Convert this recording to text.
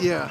Yeah.